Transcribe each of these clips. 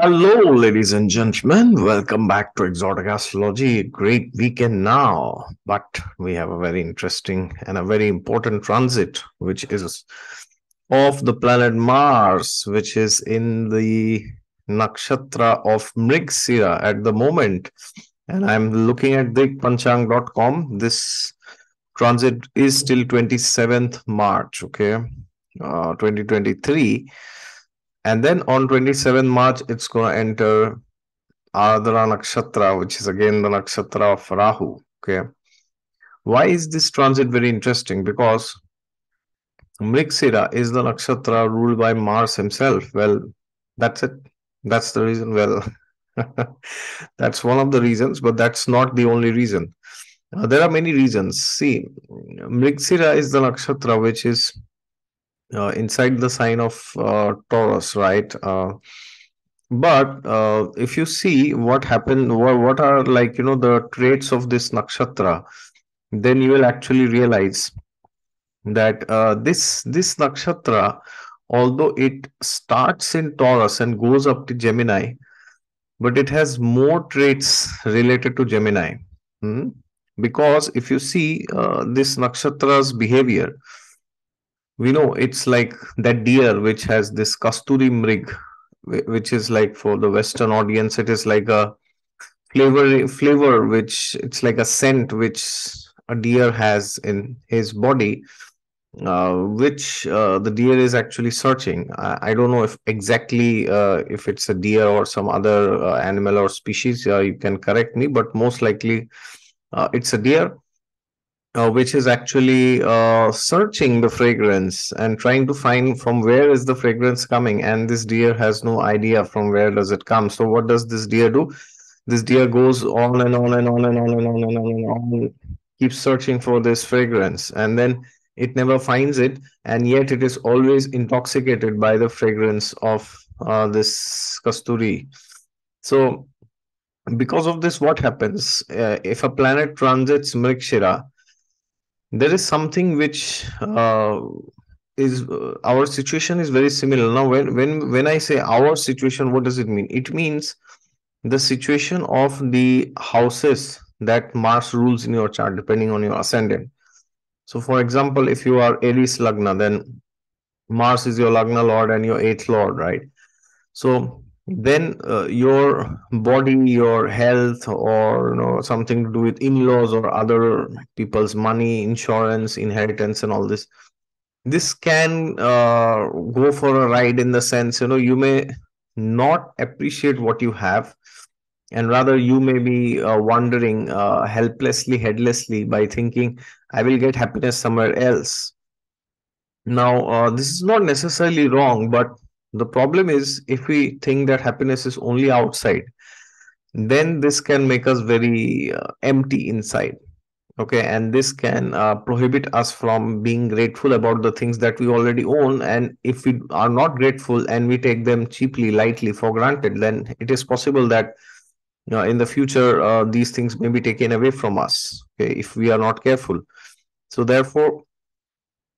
Hello, ladies and gentlemen. Welcome back to Exotic Astrology. Great weekend now, but we have a very interesting and a very important transit, which is of the planet Mars, which is in the nakshatra of Mrigasira at the moment. And I'm looking at DrikPanchang.com. This transit is till 27th March, okay, uh, 2023 and then on 27 March, it's going to enter Ardra Nakshatra, which is again the Nakshatra of Rahu. Okay. Why is this transit very interesting? Because Mrigasira is the Nakshatra ruled by Mars himself. Well, that's it. That's the reason. Well, that's one of the reasons, but that's not the only reason. Uh, there are many reasons. See, Mrigasira is the Nakshatra which is uh, inside the sign of uh, Taurus, right? Uh, but uh, if you see what happened, what, what are like, you know, the traits of this nakshatra, then you will actually realize that uh, this this nakshatra, although it starts in Taurus and goes up to Gemini, but it has more traits related to Gemini. Hmm? Because if you see uh, this nakshatra's behavior, we know it's like that deer which has this kasturi mrig which is like for the western audience it is like a flavor flavor which it's like a scent which a deer has in his body uh, which uh, the deer is actually searching. I, I don't know if exactly uh, if it's a deer or some other uh, animal or species uh, you can correct me but most likely uh, it's a deer uh, which is actually uh, searching the fragrance and trying to find from where is the fragrance coming. And this deer has no idea from where does it come. So what does this deer do? This deer goes on and on and on and on and on and on and on keeps searching for this fragrance. And then it never finds it. And yet it is always intoxicated by the fragrance of uh, this kasturi. So because of this what happens? Uh, if a planet transits mrigashira there is something which uh, is uh, our situation is very similar. Now when when when i say our situation what does it mean? It means the situation of the houses that mars rules in your chart depending on your ascendant. So for example if you are aries lagna then mars is your lagna lord and your eighth lord right? So then uh, your body your health or you know something to do with in-laws or other people's money insurance inheritance and all this. This can uh, go for a ride in the sense you know you may not appreciate what you have and rather you may be uh, wandering uh, helplessly headlessly by thinking i will get happiness somewhere else. Now uh, this is not necessarily wrong but the problem is if we think that happiness is only outside, then this can make us very uh, empty inside. Okay, and this can uh, prohibit us from being grateful about the things that we already own. And if we are not grateful and we take them cheaply, lightly for granted, then it is possible that you know, in the future uh, these things may be taken away from us. Okay, if we are not careful. So therefore,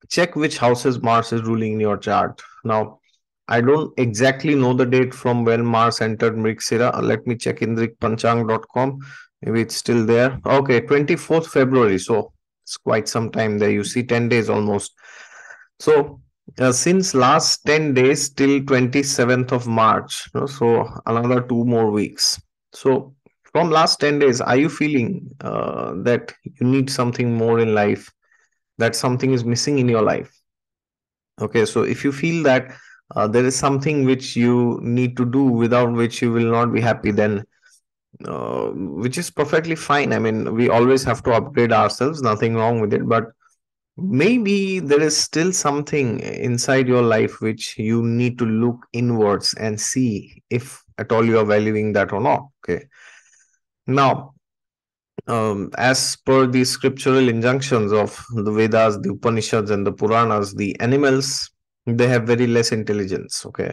check which houses Mars is ruling in your chart. Now, I don't exactly know the date from when Mars entered Mrigasira. Let me check in Panchang.com. Maybe it's still there. Okay, 24th February. So it's quite some time there. You see 10 days almost. So uh, since last 10 days till 27th of March. You know, so another two more weeks. So from last 10 days, are you feeling uh, that you need something more in life? That something is missing in your life? Okay, so if you feel that uh, there is something which you need to do without which you will not be happy then uh, which is perfectly fine. I mean we always have to upgrade ourselves nothing wrong with it but maybe there is still something inside your life which you need to look inwards and see if at all you are valuing that or not okay? Now um, as per the scriptural injunctions of the vedas the upanishads and the puranas the animals they have very less intelligence okay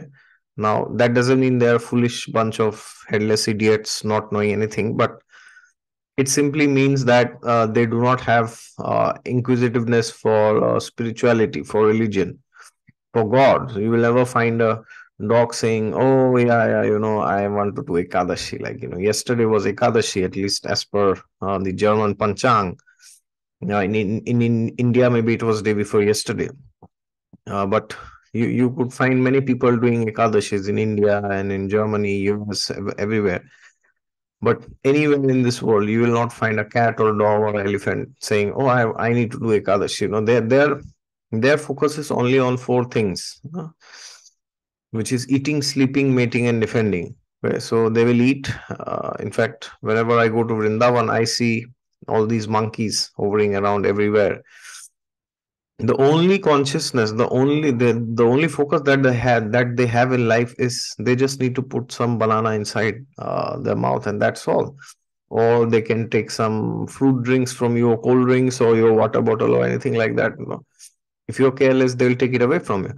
now that doesn't mean they're foolish bunch of headless idiots not knowing anything but it simply means that uh, they do not have uh, inquisitiveness for uh, spirituality for religion for god you will never find a dog saying, "Oh yeah, yeah, you know, I want to do Ekadashi." Like you know, yesterday was Ekadashi, at least as per uh, the German Panchang. You know, in, in in India, maybe it was day before yesterday, uh, but you you could find many people doing Ekadashis in India and in Germany, US, everywhere. But anywhere in this world, you will not find a cat or dog or elephant saying, "Oh, I I need to do Ekadashi." You know, their their their focus is only on four things which is eating, sleeping, mating, and defending. So they will eat. Uh, in fact, whenever I go to Vrindavan, I see all these monkeys hovering around everywhere. The only consciousness, the only the, the only focus that they had that they have in life is they just need to put some banana inside uh, their mouth, and that's all. Or they can take some fruit drinks from your cold drinks or your water bottle or anything like that. You know. If you're careless, they'll take it away from you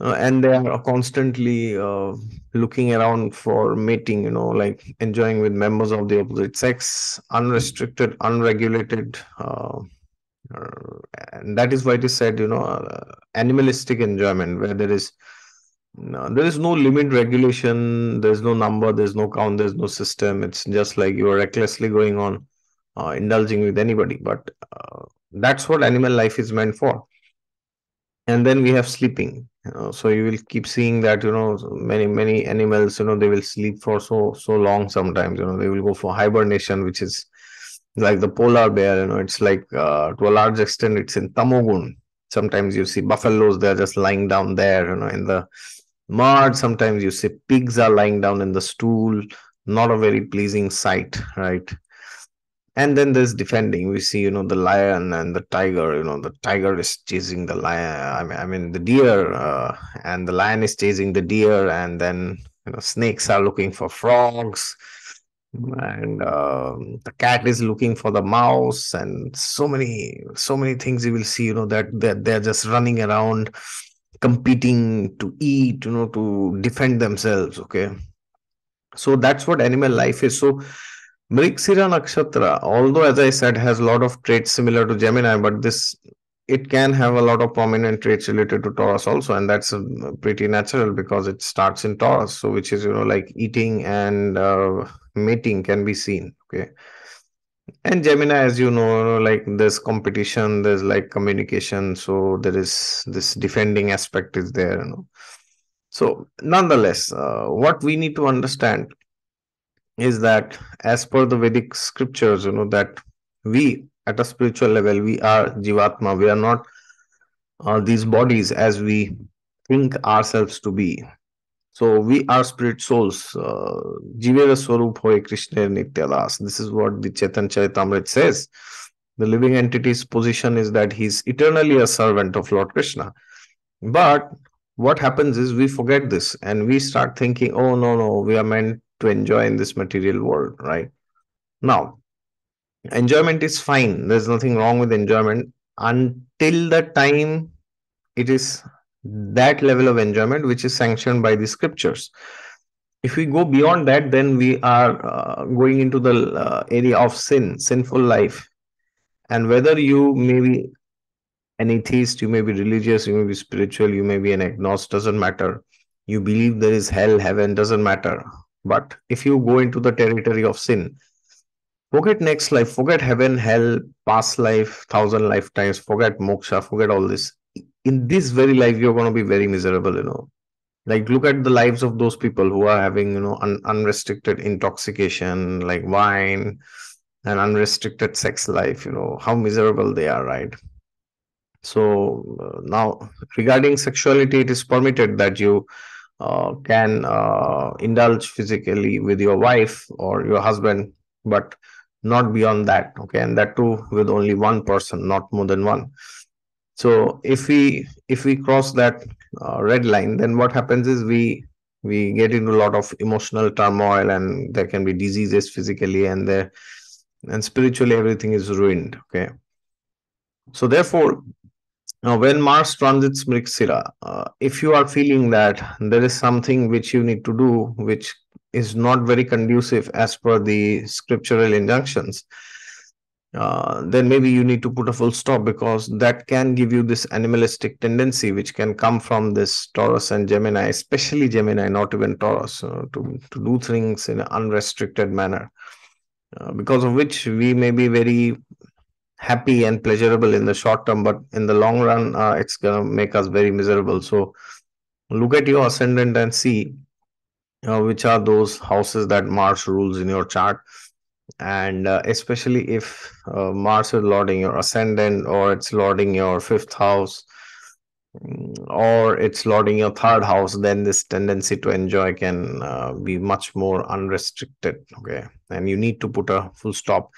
uh, and they are constantly uh, looking around for mating you know like enjoying with members of the opposite sex unrestricted unregulated uh and that is why it is said you know uh, animalistic enjoyment where there is no, there is no limit regulation there's no number there's no count there's no system. It's just like you are recklessly going on uh, indulging with anybody. But that's what animal life is meant for. And then we have sleeping. So you will keep seeing that you know many many animals you know they will sleep for so so long sometimes. You know they will go for hibernation which is like the polar bear you know it's like uh, to a large extent it's in tamogun. Sometimes you see buffaloes they're just lying down there you know in the mud. Sometimes you see pigs are lying down in the stool. Not a very pleasing sight right? And then there's defending. We see you know the lion and the tiger you know the tiger is chasing the lion i mean, I mean the deer uh, and the lion is chasing the deer and then you know snakes are looking for frogs and uh, the cat is looking for the mouse and so many so many things you will see you know that they're, they're just running around competing to eat you know to defend themselves okay? So that's what animal life is. So Mrigashira Nakshatra, although as I said, has a lot of traits similar to Gemini, but this it can have a lot of prominent traits related to Taurus also, and that's uh, pretty natural because it starts in Taurus, so which is you know like eating and uh, mating can be seen. Okay, and Gemini, as you know, like there's competition, there's like communication, so there is this defending aspect is there. You know, so nonetheless, uh, what we need to understand is that as per the Vedic scriptures, you know, that we at a spiritual level, we are Jivatma, we are not uh, these bodies as we think ourselves to be. So we are spirit souls. Uh, Jivera Swarup Hoy Krishna Nityadas. This is what the Chaitanya Charitamrit says. The living entity's position is that he's eternally a servant of Lord Krishna. But what happens is we forget this and we start thinking, oh, no, no, we are meant to enjoy in this material world, right? Now, enjoyment is fine. There's nothing wrong with enjoyment until the time it is that level of enjoyment which is sanctioned by the scriptures. If we go beyond that, then we are uh, going into the uh, area of sin, sinful life. And whether you may be an atheist, you may be religious, you may be spiritual, you may be an agnostic, doesn't matter. You believe there is hell, heaven, doesn't matter. But if you go into the territory of sin, forget next life, forget heaven, hell, past life, thousand lifetimes, forget moksha, forget all this. In this very life, you're going to be very miserable, you know. Like, look at the lives of those people who are having, you know, un- unrestricted intoxication, like wine and unrestricted sex life, you know, how miserable they are, right? So, uh, now regarding sexuality, it is permitted that you uh, can uh, indulge physically with your wife or your husband, but not beyond that. Okay, and that too with only one person, not more than one. So if we if we cross that uh, red line, then what happens is we we get into a lot of emotional turmoil, and there can be diseases physically, and there and spiritually everything is ruined. Okay, so therefore now, when Mars transits Mrigashira, uh, if you are feeling that there is something which you need to do, which is not very conducive as per the scriptural injunctions, uh, then maybe you need to put a full stop because that can give you this animalistic tendency which can come from this Taurus and Gemini, especially Gemini, not even Taurus, uh, to, to do things in an unrestricted manner. Uh, because of which we may be very happy and pleasurable in the short term, but in the long run, uh, it's going to make us very miserable. So look at your ascendant and see uh, which are those houses that Mars rules in your chart. And uh, especially if uh, Mars is lording your ascendant or it's lording your fifth house mm, or it's lording your third house then this tendency to enjoy can uh, be much more unrestricted okay? And you need to put a full stop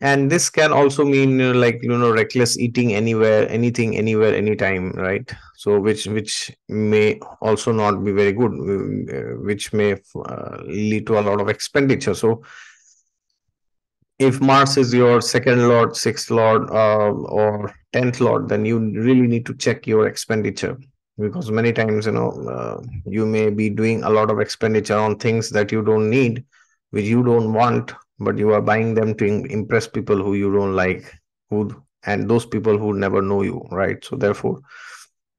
and this can also mean uh, like you know reckless eating anywhere anything anywhere anytime right? So which which may also not be very good uh, which may uh, lead to a lot of expenditure. So if Mars is your second lord, sixth lord, uh, or tenth lord, then you really need to check your expenditure. Because many times you know uh, you may be doing a lot of expenditure on things that you don't need, which you don't want, but you are buying them to impress people who you don't like, who and those people who never know you, right? So therefore.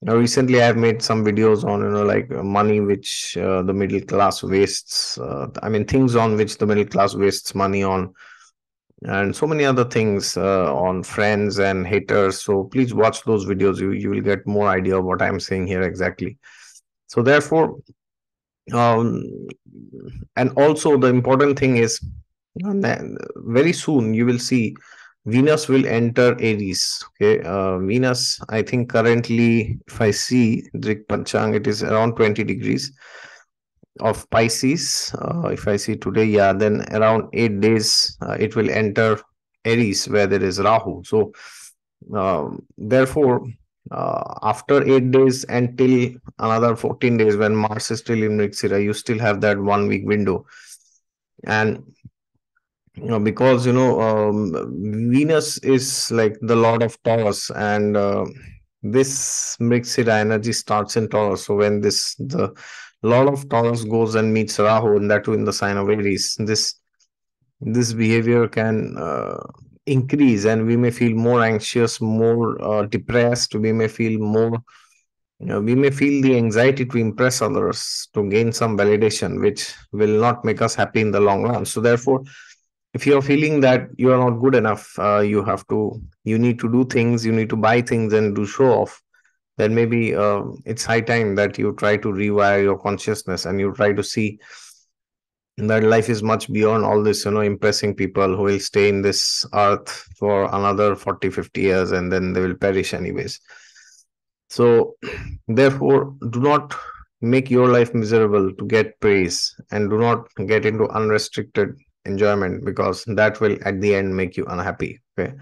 Now, recently, I've made some videos on, you know, like money which uh, the middle class wastes. Uh, I mean, things on which the middle class wastes money on and so many other things uh, on friends and haters so please watch those videos you, you will get more idea of what i'm saying here exactly so therefore um, and also the important thing is very soon you will see venus will enter aries okay uh, venus i think currently if i see Drik Panchang, it is around 20 degrees of Pisces, uh, if I see today, yeah, then around eight days uh, it will enter Aries where there is Rahu. So, um, therefore, uh, after eight days until another 14 days when Mars is still in Mrigashira, you still have that one week window. And you know, because you know um, Venus is like the Lord of Taurus, and uh, this Mrigashira energy starts in Taurus. So when this the lord of Taurus goes and meets Rahu, and that too in the sign of Aries. This this behavior can uh, increase, and we may feel more anxious, more uh, depressed. We may feel more. You know, we may feel the anxiety to impress others, to gain some validation, which will not make us happy in the long run. So, therefore, if you're feeling that you are not good enough, uh, you have to, you need to do things, you need to buy things and do show off then maybe uh, it's high time that you try to rewire your consciousness and you try to see that life is much beyond all this you know impressing people who will stay in this earth for another 40 50 years and then they will perish anyways. So therefore do not make your life miserable to get praise and do not get into unrestricted enjoyment because that will at the end make you unhappy okay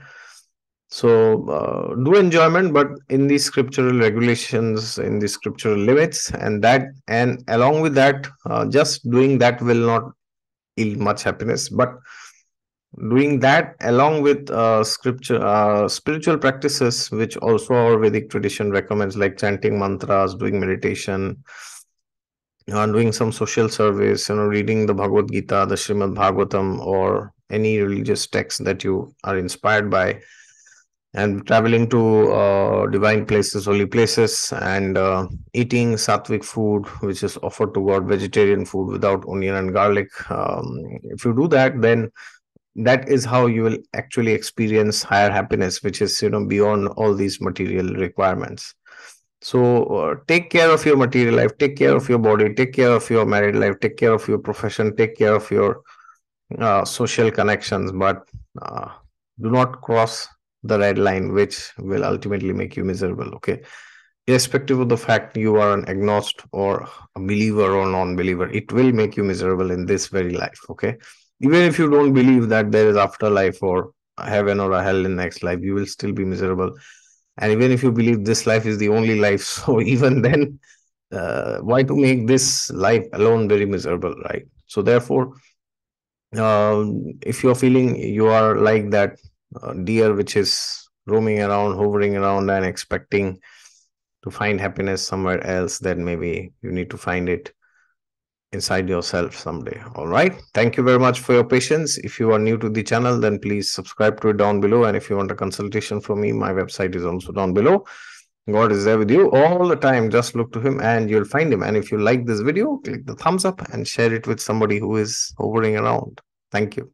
so uh, do enjoyment, but in the scriptural regulations, in the scriptural limits, and that, and along with that, uh, just doing that will not yield much happiness. But doing that along with uh, scripture, uh, spiritual practices, which also our Vedic tradition recommends, like chanting mantras, doing meditation, uh, doing some social service, you know, reading the Bhagavad Gita, the Srimad Bhagavatam, or any religious text that you are inspired by and traveling to uh, divine places, holy places, and uh, eating sattvic food, which is offered to God, vegetarian food without onion and garlic. Um, if you do that, then that is how you will actually experience higher happiness, which is you know beyond all these material requirements. So uh, take care of your material life, take care of your body, take care of your married life, take care of your profession, take care of your uh, social connections, but uh, do not cross the red line which will ultimately make you miserable okay? Irrespective of the fact you are an agnostic or a believer or non-believer it will make you miserable in this very life okay? Even if you don't believe that there is afterlife or heaven or a hell in next life you will still be miserable and even if you believe this life is the only life so even then uh, why to make this life alone very miserable right? So therefore uh, if you're feeling you are like that uh, deer which is roaming around, hovering around, and expecting to find happiness somewhere else, then maybe you need to find it inside yourself someday. All right. Thank you very much for your patience. If you are new to the channel, then please subscribe to it down below. And if you want a consultation from me, my website is also down below. God is there with you all the time. Just look to Him and you'll find Him. And if you like this video, click the thumbs up and share it with somebody who is hovering around. Thank you.